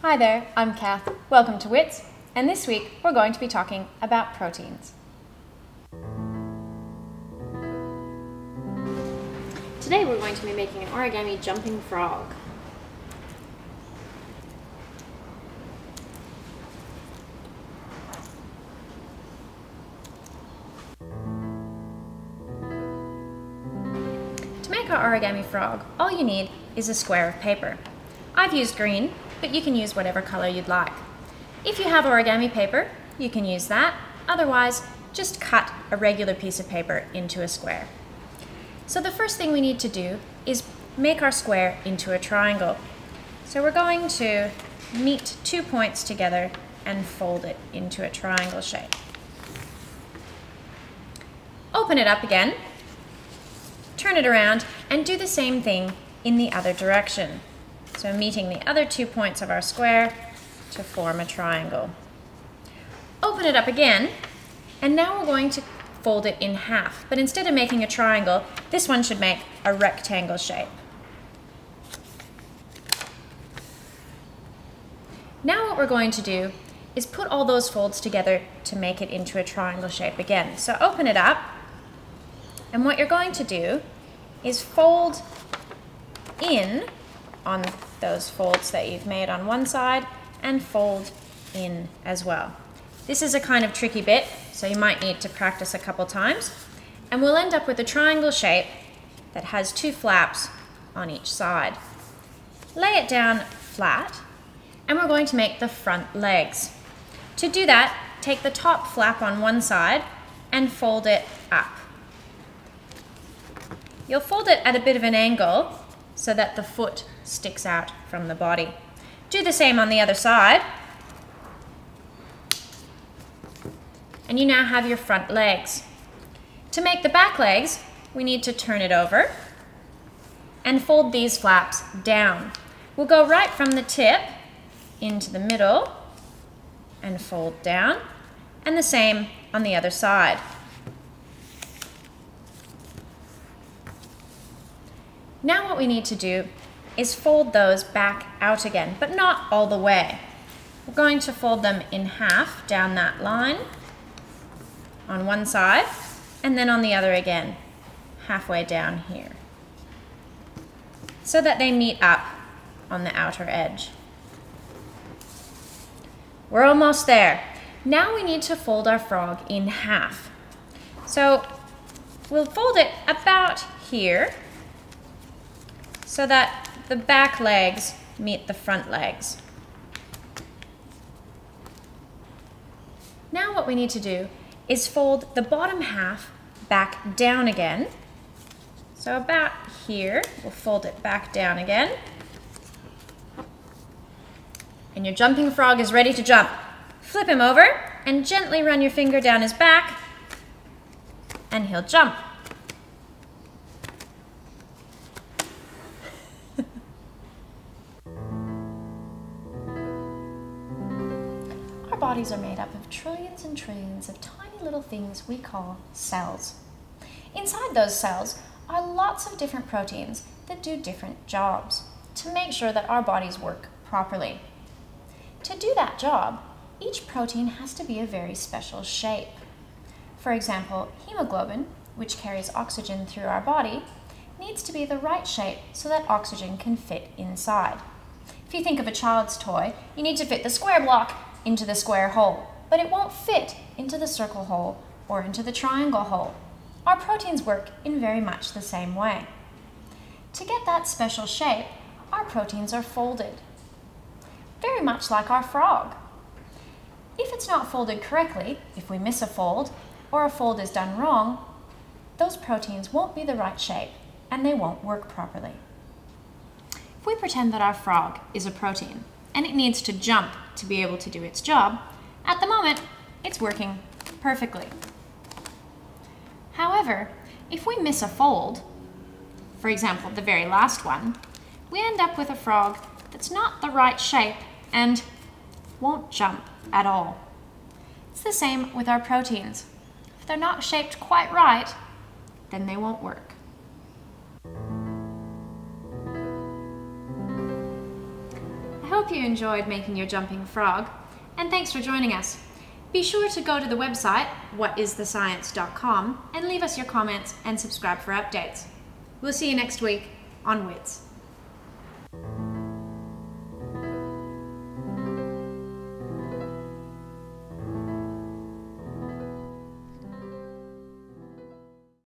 Hi there, I'm Kath. Welcome to WITS, and this week we're going to be talking about proteins. Today we're going to be making an origami jumping frog. To make our origami frog, all you need is a square of paper. I've used green, but you can use whatever color you'd like. If you have origami paper, you can use that. Otherwise, just cut a regular piece of paper into a square. So the first thing we need to do is make our square into a triangle. So we're going to meet two points together and fold it into a triangle shape. Open it up again, turn it around, and do the same thing in the other direction. So meeting the other two points of our square to form a triangle. Open it up again, and now we're going to fold it in half. But instead of making a triangle, this one should make a rectangle shape. Now what we're going to do is put all those folds together to make it into a triangle shape again. So open it up, and what you're going to do is fold in on those folds that you've made on one side and fold in as well. This is a kind of tricky bit, so you might need to practice a couple times. And we'll end up with a triangle shape that has two flaps on each side. Lay it down flat, and we're going to make the front legs. To do that, take the top flap on one side and fold it up. You'll fold it at a bit of an angle so that the foot sticks out from the body. Do the same on the other side. And you now have your front legs. To make the back legs, we need to turn it over and fold these flaps down. We'll go right from the tip into the middle and fold down, and the same on the other side. Now what we need to do is fold those back out again, but not all the way. We're going to fold them in half down that line on one side, and then on the other again, halfway down here, so that they meet up on the outer edge. We're almost there. Now we need to fold our frog in half. So we'll fold it about here so that the back legs meet the front legs. Now what we need to do is fold the bottom half back down again. So about here, we'll fold it back down again. And your jumping frog is ready to jump. Flip him over and gently run your finger down his back and he'll jump. Bodies are made up of trillions and trillions of tiny little things we call cells. Inside those cells are lots of different proteins that do different jobs to make sure that our bodies work properly. To do that job, each protein has to be a very special shape. For example, hemoglobin, which carries oxygen through our body, needs to be the right shape so that oxygen can fit inside. If you think of a child's toy, you need to fit the square block into the square hole, but it won't fit into the circle hole or into the triangle hole. Our proteins work in very much the same way. To get that special shape, our proteins are folded, very much like our frog. If it's not folded correctly, if we miss a fold, or a fold is done wrong, those proteins won't be the right shape and they won't work properly. If we pretend that our frog is a protein and it needs to jump to be able to do its job, at the moment, it's working perfectly. However, if we miss a fold, for example, the very last one, we end up with a frog that's not the right shape and won't jump at all. It's the same with our proteins. If they're not shaped quite right, then they won't work. Hope you enjoyed making your jumping frog, and thanks for joining us. Be sure to go to the website, whatisthescience.com, and leave us your comments and subscribe for updates. We'll see you next week on WITS.